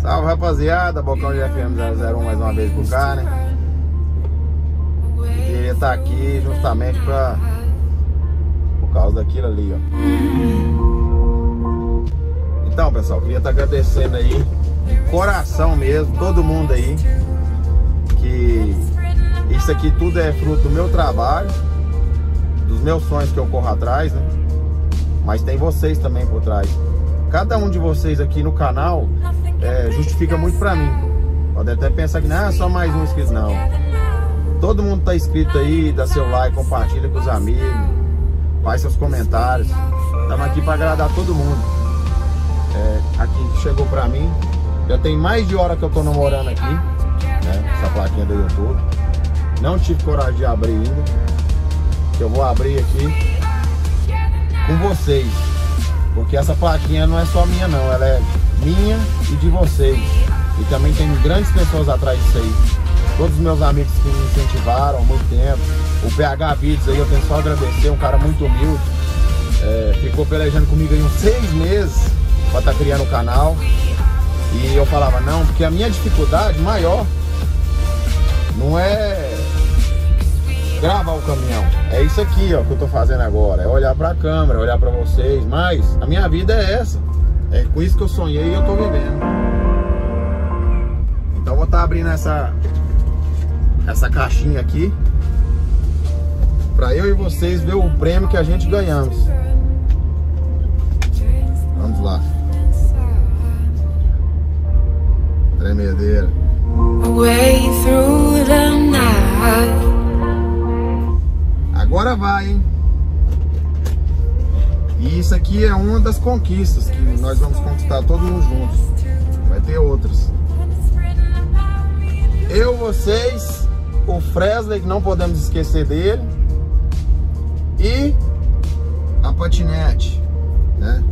Salve rapaziada, Bocão de FM 001 mais uma vez pro cá, né? Queria estar aqui justamente pra. Por causa daquilo ali, ó. Então, pessoal, queria estar agradecendo aí, de coração mesmo, todo mundo aí. Que isso aqui tudo é fruto do meu trabalho, dos meus sonhos que eu corro atrás, né? Mas tem vocês também por trás. Cada um de vocês aqui no canal é, justifica muito pra mim. Pode até pensar que não é só mais um inscrito, não. Todo mundo tá inscrito aí, dá seu like, compartilha com os amigos, faz seus comentários. Estamos aqui para agradar todo mundo. É, aqui chegou pra mim. Já tem mais de hora que eu tô namorando aqui, né? Essa plaquinha do YouTube. Não tive coragem de abrir ainda. Que eu vou abrir aqui com vocês. Porque essa plaquinha não é só minha não, ela é minha e de vocês. E também tem grandes pessoas atrás disso aí. Todos os meus amigos que me incentivaram há muito tempo. O PH Vídeos aí, eu tenho só a agradecer, um cara muito humilde. É, ficou pelejando comigo aí uns seis meses para estar tá criando o canal. E eu falava, não, porque a minha dificuldade maior não é gravar o caminhão. É isso aqui, ó, que eu tô fazendo agora. É olhar pra câmera, olhar pra vocês. Mas a minha vida é essa. É com isso que eu sonhei e eu tô vivendo. Então vou estar tá abrindo essa essa caixinha aqui para eu e vocês ver o prêmio que a gente ganhamos. Vamos lá. Tremedeira. Agora vai, hein? E isso aqui é uma das conquistas que nós vamos conquistar todos juntos. Vai ter outras. Eu, vocês, o Fresley, que não podemos esquecer dele. E a patinete, né?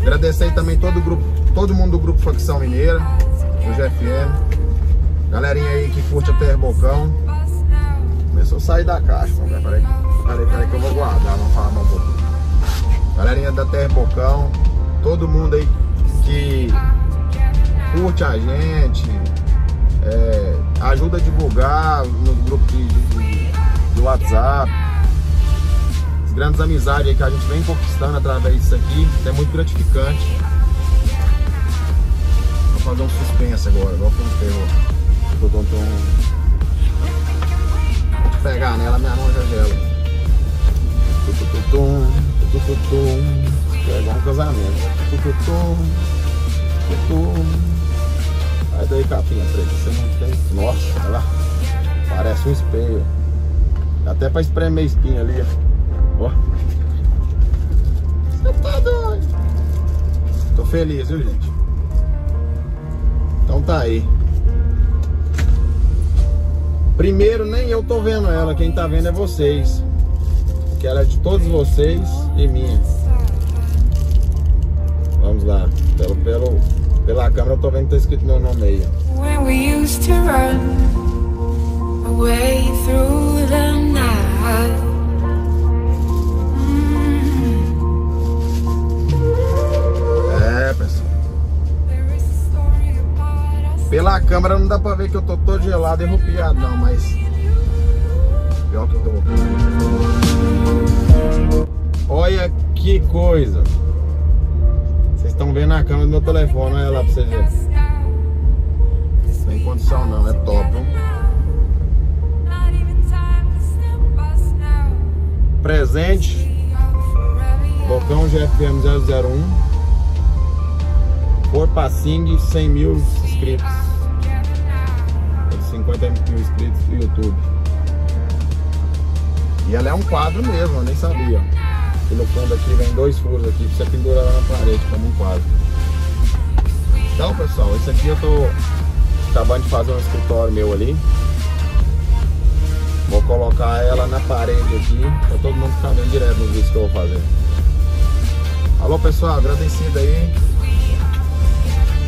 Agradecer também todo o grupo, todo mundo do grupo Facção Mineira, do GFM. Galerinha aí que curte a Terra Bocão. Começou a sair da caixa, mano. Peraí, peraí, peraí que eu vou guardar, vamos falar mais um pouquinho. Galerinha da Terra Bocão, todo mundo aí que curte a gente, é, ajuda a divulgar nos grupos de, de, de, WhatsApp. As grandes amizades que a gente vem conquistando através disso aqui, é muito gratificante. Vou fazer um suspense agora, igual foi um terror. Tô, tô, tô, Vou pegar nela, minha mão já gela. É igual um casamento. Sai daí, capinha preta. Você não tem. Nossa, olha lá. Parece um espelho. Até pra espremer espinha ali, ó. Você tá doido. Tô feliz, viu, gente? Então tá aí. Primeiro, nem eu tô vendo ela. Quem tá vendo é vocês. Que ela é de todos vocês e minha. Vamos lá. Pelo, pelo, pela câmera eu tô vendo que tá escrito meu nome aí. When we used to run away through the night. É, pessoal. Pela câmera não dá pra ver que eu tô todo gelado e arrupiado não, mas... Pior que tô. Olha que coisa. Vocês estão vendo a câmera do meu telefone, olha lá pra vocês verem. Sem condição não, é top. Hein? Presente. Bocão GFM 001. Por Passing 100 mil inscritos. 50 mil inscritos no YouTube. E ela é um quadro mesmo, eu nem sabia. E no fundo aqui vem dois furos aqui pra você pendurar lá na parede como um quadro. Então pessoal, esse aqui eu tô acabando de fazer um escritório meu ali. Vou colocar ela na parede aqui pra todo mundo ficar vendo direto nos vídeos que eu vou fazer. Alô pessoal, agradecido aí.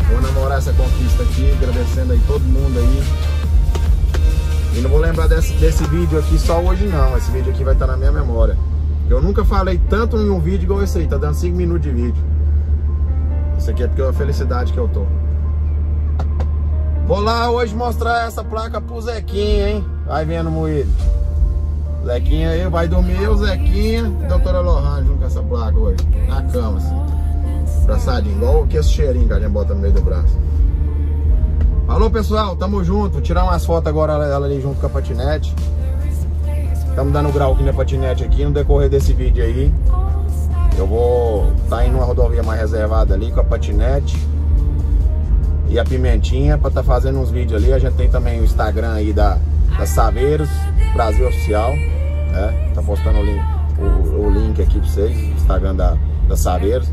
Vou namorar essa conquista aqui, agradecendo aí todo mundo aí. E não vou lembrar desse, desse vídeo aqui só hoje não. Esse vídeo aqui vai estar na minha memória. Eu nunca falei tanto em um vídeo igual esse aí, tá dando 5 minutos de vídeo. Isso aqui é porque é a felicidade que eu tô. Vou lá hoje mostrar essa placa pro Zequinha, hein? Vai vendo, moído. Zequinha aí, vai dormir eu, Zequinha e doutora Lohane junto com essa placa hoje. Na cama, assim. Braçadinho, igual esse cheirinho que a gente bota no meio do braço. Falou, pessoal, tamo junto. Vou tirar umas fotos agora ela ali junto com a patinete. Estamos dando grau aqui na patinete aqui no decorrer desse vídeo aí. Eu vou tá indo numa rodovia mais reservada ali com a patinete e a pimentinha para tá fazendo uns vídeos ali. A gente tem também o Instagram aí da, da Saveiros Brasil Oficial, né? Tá postando o link, o, o link aqui para vocês, Instagram da, da Saveiros.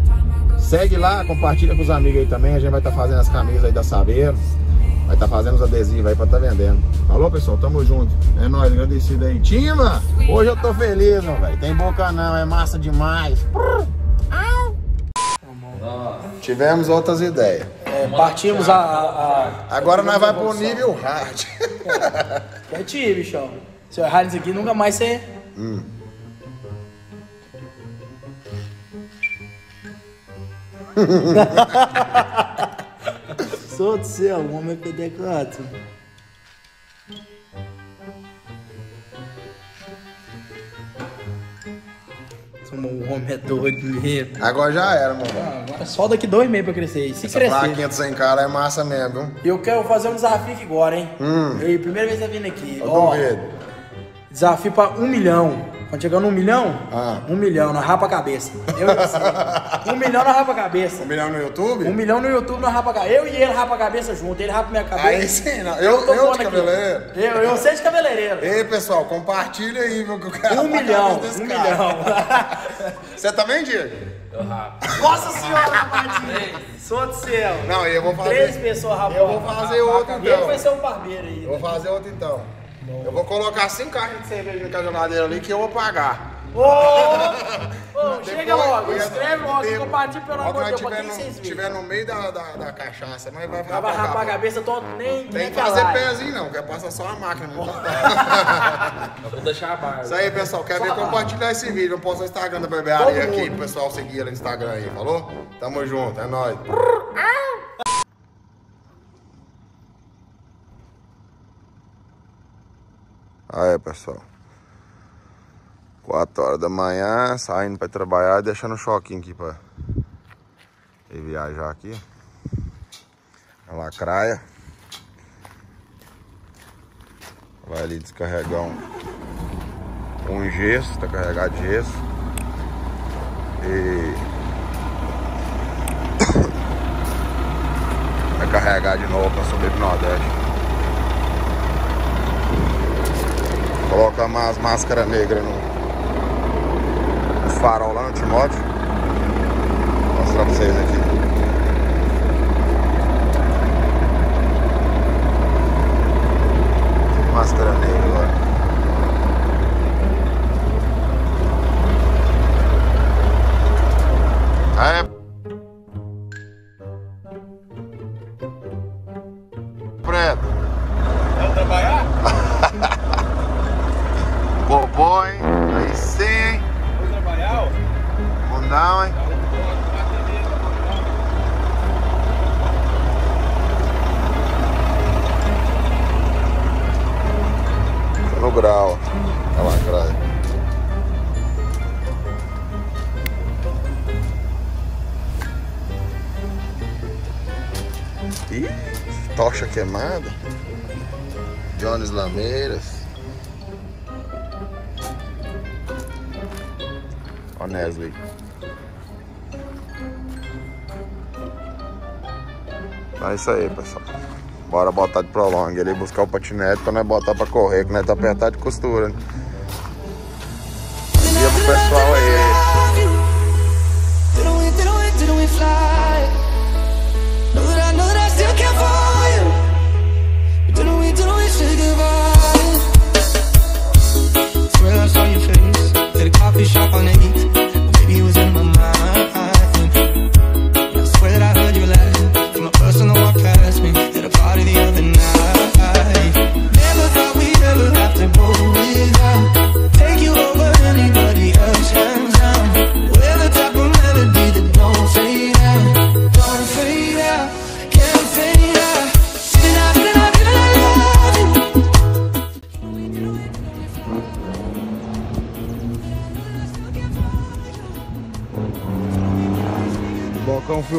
Segue lá, compartilha com os amigos aí também. A gente vai estar tá fazendo as camisas aí da Saveiros. Vai estar tá fazendo os adesivos aí pra estar tá vendendo. Falou, pessoal? Tamo junto. É nóis, agradecido aí. Tima! Hoje eu tô feliz, meu velho. Tem boca não, é massa demais. Tivemos outras ideias. É, partimos a, a, Agora nós vai pro nível hard. É time, bichão. Se eu errar isso aqui, nunca mais você. Hum. Sou do céu, o homem é pedecado. O homem é doido mesmo. Agora já era, mano. Ah, agora só daqui dois meses pra crescer. Se Essa crescer. plaquinha do 100 cara é massa mesmo, viu? Eu quero fazer um desafio aqui agora, hein? Hum. E primeira vez que tá vindo aqui. Eu Ó, desafio pra um milhão. Quando chegando um milhão, ah. um milhão, nós rapa a cabeça. Eu e você. um milhão nós rapa a cabeça. Um milhão no YouTube? Um milhão no YouTube nós rapa a cabeça. Eu e ele rapa a cabeça junto. Ele rapa minha cabeça. Aí sim, não. Eu, eu, eu de cabeleireiro. Eu, eu sei de cabeleireiro. Ei, pessoal, compartilha aí, meu, que eu quero Um milhão, um cara. milhão. Você também, Diego? Eu rapo. Nossa senhora, Martinho. Sou do céu. Não, eu vou fazer. Três pessoas rapando. Eu vou fazer outro então. Ele vai ser o barbeiro aí. Eu vou fazer outro então. Eu vou colocar cinco caixas de cerveja na geladeira ali que eu vou pagar. Ô, ô, chega logo, escreve logo, compartilha pelo amor de Deus, pra quem no, vocês tiver no meio da, da, da cachaça, mas vai Vai rapar a cabeça, tô nem Tem que fazer pezinho não, quer passar só a máquina. Não eu vou deixar a barba. Isso aí, pessoal, quer só ver compartilhar esse vídeo, eu posto no Instagram da Bebearia aqui, pro pessoal seguir ela no Instagram aí, falou? Tamo junto, é nóis. Aí, pessoal. 4 horas da manhã, saindo para trabalhar deixando o choquinho aqui para viajar aqui. A lacraia. Vai ali descarregar um, um gesso, tá carregado de gesso. E vai carregar de novo para subir pro Nordeste. Coloca umas máscaras negras no, farol lá no Timóteo. Vou mostrar pra vocês aqui. Máscara negra agora. Ah, Ih, tocha queimada. Jones Lameiras. Ó, Nestlé. É isso aí, pessoal. Bora botar de prolongue ali, buscar o patinete pra nós botar pra correr, que nós tá apertado de costura. Né?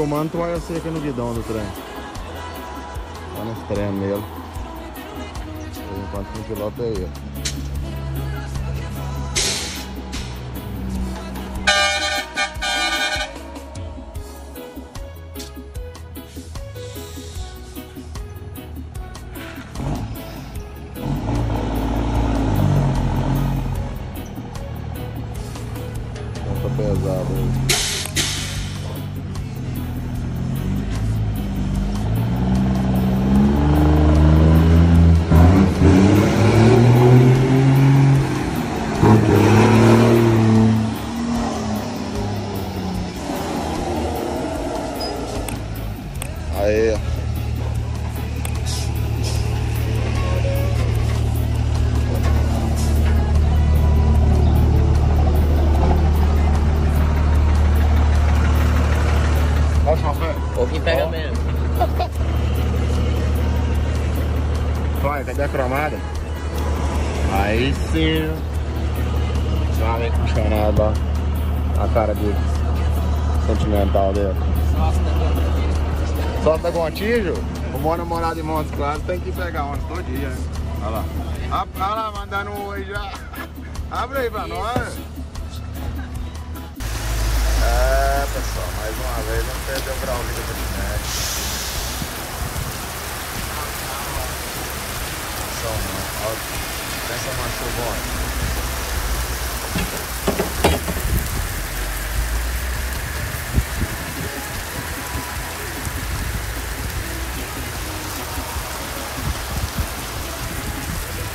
Filmando, tu vai ser aqui no guidão do trem. Tá nos treinos nele. Por enquanto o piloto é ele. Aí. Olha o chofé. Pouquinho pega mesmo. Vai, cadê a cromada? Aí sim. Já vem puxando a, a cara dele. Sentimental dele. Só da Gontijo? O namorado em Montes Claros tem que pegar onde todo dia. Olha lá. Ah, Olha lá, mandando um oi já. Abre aí pra nós. É, pessoal, mais uma vez não perdeu o grau de patinete. Não. Olha, pensa macho bom.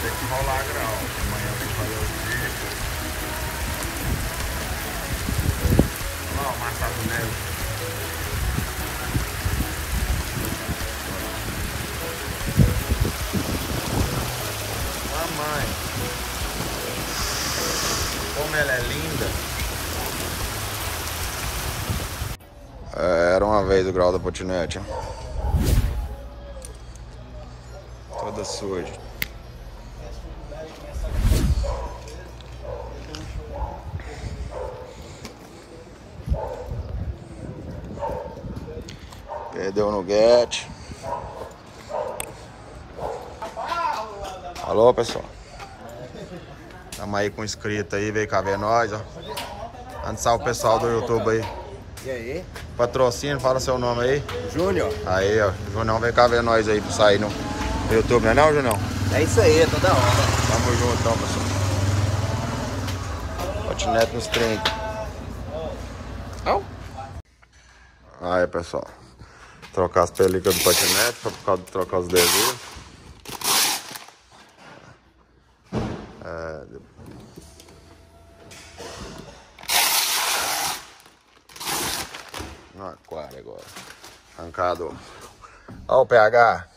Tem que rolar grau. Amanhã tem que fazer o vídeo. Olha lá o Marcelo Neves. Mamãe. Como ela é linda. Era uma vez o grau da patinete. Toda suja. Perdeu no get. Alô, pessoal. Tamo aí com inscrito aí, veio cá ver nós, ó. Antes o pessoal do YouTube aí. E aí? Patrocínio, fala seu nome aí. Júnior? Aí, ó. Junão, vem cá ver nós aí pra sair no YouTube, não é não, Junão? É isso aí, toda hora. Tamo junto então, pessoal. Patinete nos trem. Aí, pessoal. Trocar as pelicas do patinete pra por causa de trocar os adesivos. No aquário agora. Arrancado. Ó o PH.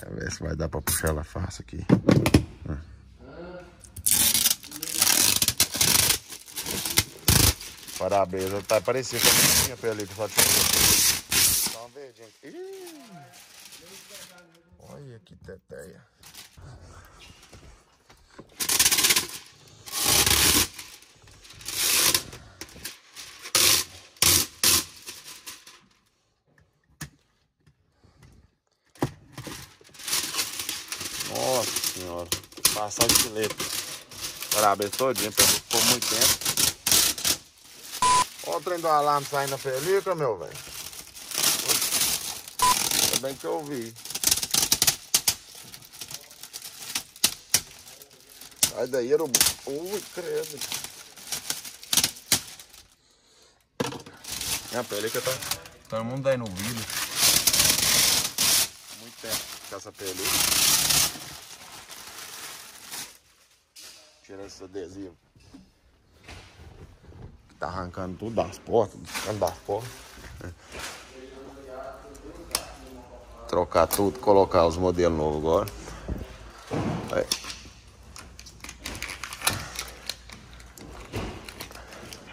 Vamos ver se vai dar pra puxar ela fácil aqui. Parabéns, tá parecido com a minha película, só tinha Só uma verdinha. Ih! Olha que teteia. Nossa passar de filete. Parabéns todinho, pegou por muito tempo. Olha o trem do alarme saindo na película, meu velho. Ainda bem que eu vi. Sai daí, era o... Ui, credo. Minha película tá... Todo mundo aí no vídeo. Muito tempo com essa película. Tira esse adesivo. Tá arrancando tudo das portas, dos canos das portas. Trocar tudo, colocar os modelos novos agora. Aí.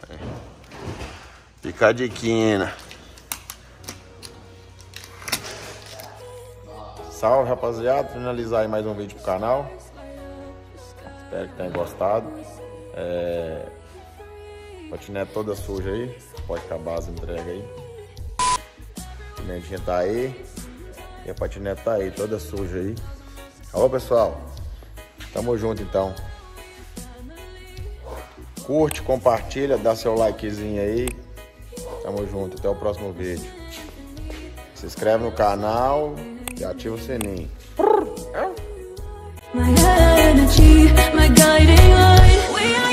Aí. Fica de quina. Salve rapaziada, finalizar aí mais um vídeo pro canal. Espero que tenham gostado. É, Patinete toda suja aí. Pode acabar as entregas aí. Pimentinha tá aí. E a patinete tá aí, toda suja aí. Alô, pessoal. Tamo junto, então. Curte, compartilha, dá seu likezinho aí. Tamo junto, até o próximo vídeo. Se inscreve no canal e ativa o sininho. My energy, my guiding light.